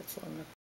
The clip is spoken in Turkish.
That's all